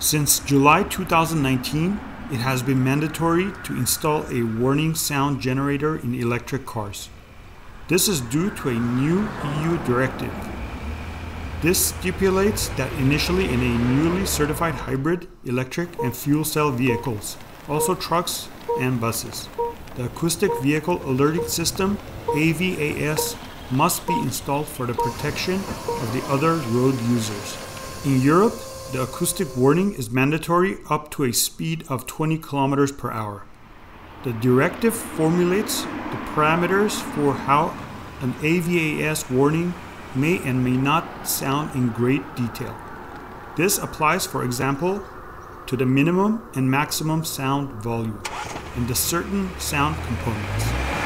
Since July 2019, it has been mandatory to install a warning sound generator in electric cars. This is due to a new EU directive. This stipulates that initially in a newly certified hybrid, electric, and fuel cell vehicles, also trucks and buses, the Acoustic Vehicle Alerting System AVAS must be installed for the protection of the other road users. In Europe, the acoustic warning is mandatory up to a speed of 20 kilometers per hour. The directive formulates the parameters for how an AVAS warning may and may not sound in great detail. This applies, for example, to the minimum and maximum sound volume and the certain sound components.